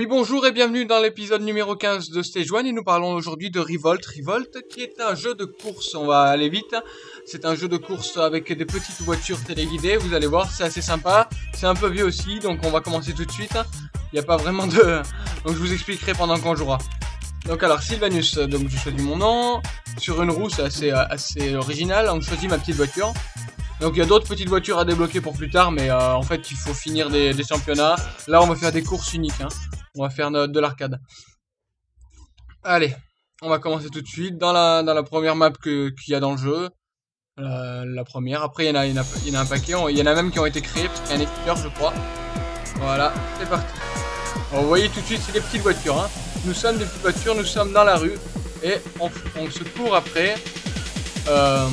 Oui, bonjour et bienvenue dans l'épisode numéro 15 de Stage 1 et nous parlons aujourd'hui de Revolt. Revolt qui est un jeu de course, on va aller vite. C'est un jeu de course avec des petites voitures téléguidées, vous allez voir, c'est assez sympa. C'est un peu vieux aussi, donc on va commencer tout de suite. Il n'y a pas vraiment de... Donc je vous expliquerai pendant qu'on jouera. Donc alors Sylvanus, donc je choisis mon nom. Sur une roue, c'est assez, original, donc je choisis ma petite voiture. Donc il y a d'autres petites voitures à débloquer pour plus tard, mais euh, en fait il faut finir des, championnats. Là on va faire des courses uniques. Hein. On va faire de l'arcade. Allez, on va commencer tout de suite dans la, dans la première map qu'il y a dans le jeu. La, première. Après, il y, en a, il, y en a, un paquet. Il y en a même qui ont été créés, parce qu'il y a un éditeur, je crois. Voilà, c'est parti. vous voyez tout de suite, c'est des petites voitures. Hein. Nous sommes des petites voitures, nous sommes dans la rue. Et on, se court après. Euh,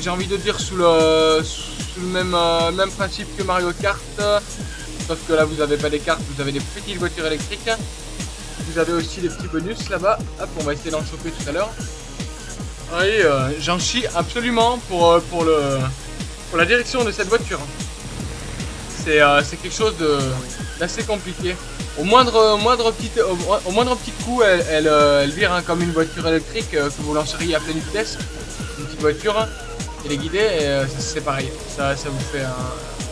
j'ai envie de dire sous le, même, euh, même principe que Mario Kart. Sauf que là, vous n'avez pas des cartes, vous avez des petites voitures électriques. Vous avez aussi des petits bonus là-bas. Hop, on va essayer d'en choper tout à l'heure. Oui, euh, j'en chie absolument pour, euh, pour, le, pour la direction de cette voiture. C'est euh, quelque chose d'assez compliqué. Au moindre, moindre, petit, au, moindre petit coup, elle, elle, vire hein, comme une voiture électrique que vous lanceriez à pleine vitesse. Une petite voiture. Elle est guidée et c'est pareil. Ça, ça, vous fait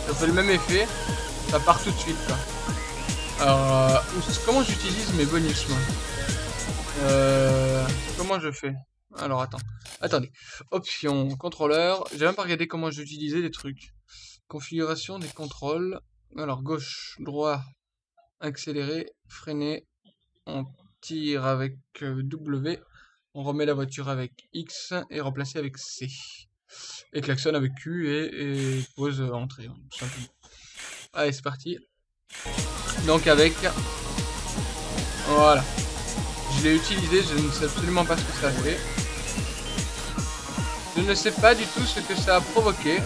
ça fait le même effet ça part tout de suite euh, comment j'utilise mes bonus euh, Comment je fais Alors attends, attendez. Option, contrôleur. J'ai même pas regardé comment j'utilisais les trucs. Configuration des contrôles. Alors gauche, droit, accélérer, freiner. On tire avec euh, W. On remet la voiture avec X et remplacer avec C. Et klaxon avec Q et, et pause entrée, hein. Allez, c'est parti. Donc avec... Voilà. Je l'ai utilisé, je ne sais absolument pas ce que ça a fait. Je ne sais pas du tout ce que ça a provoqué.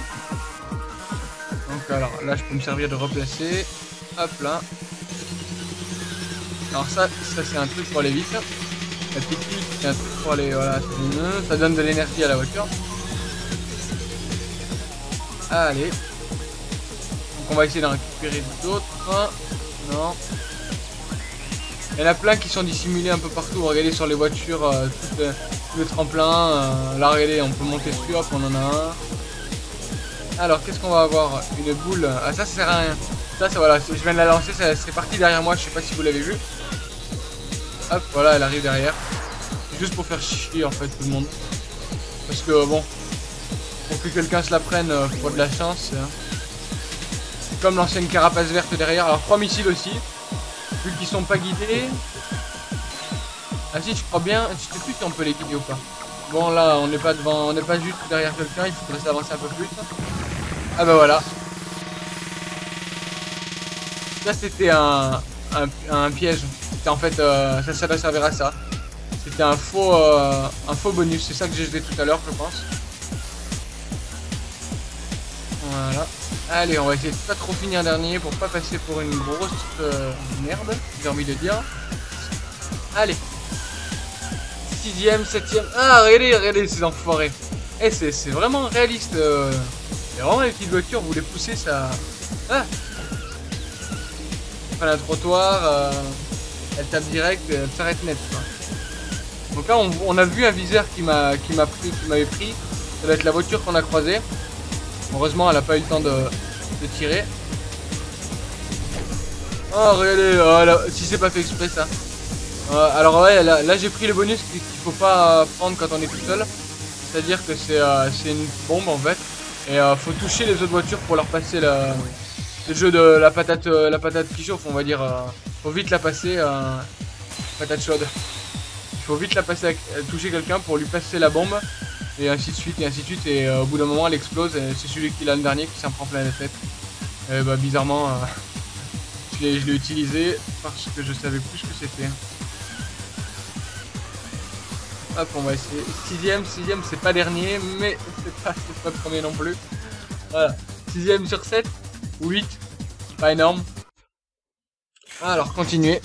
Donc alors, là je peux me servir de replacer. Hop là. Alors ça, ça c'est un truc pour aller vite. La petite c'est un truc pour aller... Voilà, ça donne de l'énergie à la voiture. Allez on va essayer d'en récupérer d'autres. Non. Il y en a plein qui sont dissimulés un peu partout. Regardez sur les voitures, euh, tout, le tremplin. Euh, là, regardez, on peut monter dessus. Hop, on en a un. Alors, qu'est-ce qu'on va avoir? Une boule. Ah, ça, ça sert à rien. Ça, ça voilà, je viens de la lancer. C'est parti derrière moi. Je sais pas si vous l'avez vu. Hop, voilà, elle arrive derrière. Juste pour faire chier, en fait, tout le monde. Parce que, bon, pour que quelqu'un se la prenne, euh, faut de la chance. Hein. Comme l'ancienne carapace verte derrière. Alors trois missiles aussi. Vu qu'ils sont pas guidés. Ah si je crois bien. Je sais plus si on peut les guider ou pas. Bon là on n'est pas devant. On n'est pas juste derrière quelqu'un, il faudrait s'avancer un peu plus. Ah bah voilà. Ça c'était un, piège. C'était en fait. Euh, ça, ça servir à ça. C'était un faux euh, un faux bonus. C'est ça que j'ai jeté tout à l'heure je pense. Voilà. Allez, on va essayer de pas trop finir dernier pour pas passer pour une grosse euh, merde, j'ai envie de dire. Allez. Sixième, septième. Ah, regardez, regardez ces enfoirés. Eh, c'est vraiment réaliste. Euh. C'est vraiment les petites voitures, vous les poussez, ça... Ah Enfin, un trottoir, euh, elle tape direct, elle s'arrête net. Donc là, on, a vu un viseur qui m'a pris, qui m'avait pris. Ça doit être la voiture qu'on a croisée. Heureusement, elle n'a pas eu le temps de, tirer. Oh, regardez, oh, si c'est pas fait exprès ça. alors ouais, là, j'ai pris le bonus qu'il faut pas prendre quand on est tout seul. C'est-à-dire que c'est euh, une bombe en fait. Et euh, faut toucher les autres voitures pour leur passer le, jeu de la patate, euh, la patate qui chauffe, on va dire. faut vite la passer, patate chaude. Il faut vite la passer, toucher quelqu'un pour lui passer la bombe et ainsi de suite, et ainsi de suite, et euh, au bout d'un moment elle explose, et c'est celui qui l'a le dernier qui s'en prend plein la tête. Et bah bizarrement, euh, je l'ai utilisé parce que je savais plus ce que c'était. Hop, on va essayer. Sixième, sixième, c'est pas dernier, mais c'est pas, pas premier non plus. Voilà. Sixième sur 7, 8, pas énorme. Alors, continuez.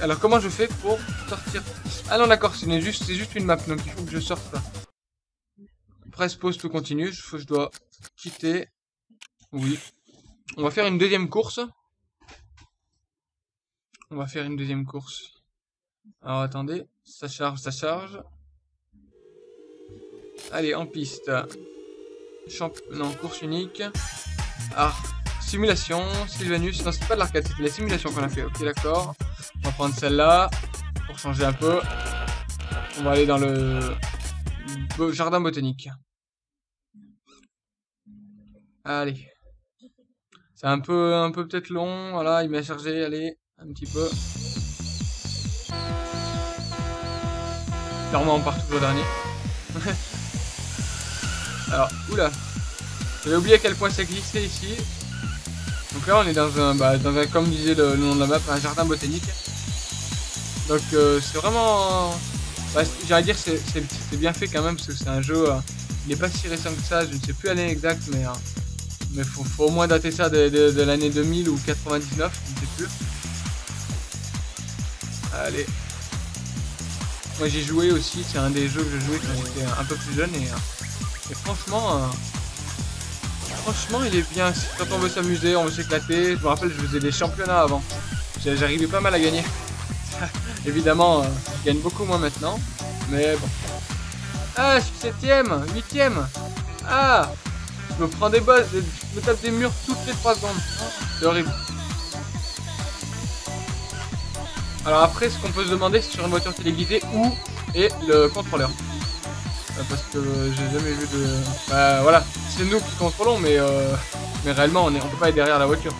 Alors, comment je fais pour sortir? Ah non, d'accord, c'est juste, une map, donc il faut que je sorte là. Presse pause tout continue, je, je dois quitter. Oui. On va faire une deuxième course. On va faire une deuxième course. Alors attendez, ça charge, ça charge. Allez, en piste. Champ... Non, course unique. Ah, simulation, Sylvanus. Non, c'est pas de l'arcade, c'était la simulation qu'on a fait. Ok, d'accord. On va prendre celle-là changer un peu. On va aller dans le jardin botanique. Allez. C'est un peu, un peu peut-être long. Voilà, il m'a chargé. Allez, un petit peu. Clairement, on part toujours dernier. Alors, oula. J'avais oublié à quel point ça glissait ici. Donc là, on est dans un, bah, dans un comme disait le, nom de la map, un jardin botanique. Donc euh, c'est vraiment... Bah, J'allais dire c'est bien fait quand même, parce que c'est un jeu... Euh, il n'est pas si récent que ça, je ne sais plus l'année exacte, mais... Euh, mais faut, faut au moins dater ça de, l'année 2000 ou 99, je ne sais plus. Allez. Moi j'ai joué aussi, c'est un des jeux que je jouais quand j'étais un peu plus jeune et, euh, franchement, euh, franchement il est bien. Quand on veut s'amuser, on veut s'éclater. Je me rappelle, je faisais des championnats avant. J'arrivais pas mal à gagner. Évidemment, euh, je gagne beaucoup moins maintenant, mais bon. Ah, je suis septième, huitième. Ah, je me prends des bosses, je me tape des murs toutes les 3 secondes. C'est horrible. Alors après, ce qu'on peut se demander, c'est sur une voiture téléguidée, où est le contrôleur euh, Parce que j'ai jamais vu de... Bah voilà, c'est nous qui contrôlons, mais, euh, mais réellement, on, est, on peut pas être derrière la voiture.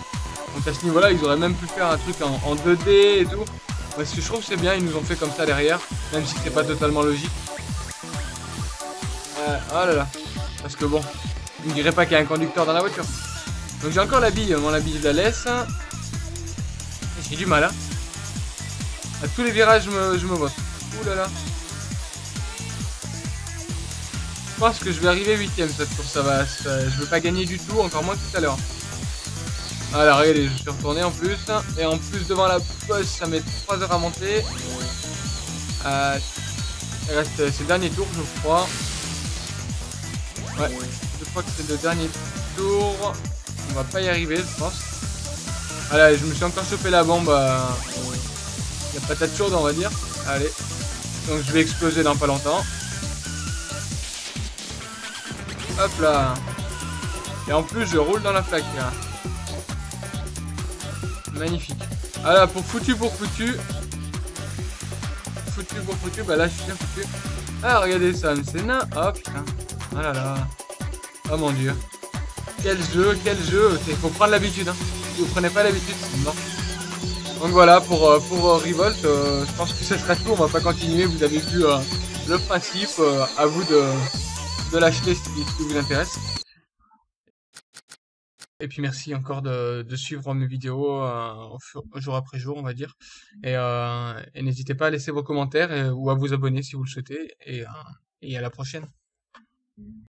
Donc à ce niveau-là, ils auraient même pu faire un truc en, 2D et tout. Parce que je trouve que c'est bien, ils nous ont fait comme ça derrière, même si c'est pas totalement logique. Oh là là. Parce que bon, il ne dirait pas qu'il y a un conducteur dans la voiture. Donc j'ai encore la bille, mon la bille je la laisse. J'ai du mal, hein. À tous les virages, je me, je me bosse. Ouh là là. Je pense que je vais arriver 8 cette course, ça va. je veux pas gagner du tout, encore moins tout à l'heure. Alors regardez, je suis retourné en plus. Et en plus devant la poste, ça met 3 heures à monter. Euh, il reste ces derniers tours, je crois. Ouais, je crois que c'est le dernier tour. On va pas y arriver, je pense. Allez, je me suis encore chopé la bombe. Euh, la patate chaude, on va dire. Allez. Donc je vais exploser dans pas longtemps. Hop là. Et en plus, je roule dans la flaque. Magnifique. Ah pour foutu, pour foutu. Foutu, pour foutu. Bah là, je suis bien foutu. Ah, regardez ça, c'est nain. Oh putain. Oh là là. Oh mon dieu. Quel jeu, quel jeu. Il faut prendre l'habitude. Hein. Si vous prenez pas l'habitude, c'est mort. Donc voilà, pour, euh, euh, Revolt, euh, je pense que ce sera tout. On va pas continuer. Vous avez vu le principe. à vous de, de l'acheter si, si vous intéresse. Et puis merci encore de, suivre mes vidéos jour après jour, on va dire. Et, et n'hésitez pas à laisser vos commentaires ou à vous abonner si vous le souhaitez. Et, et à la prochaine.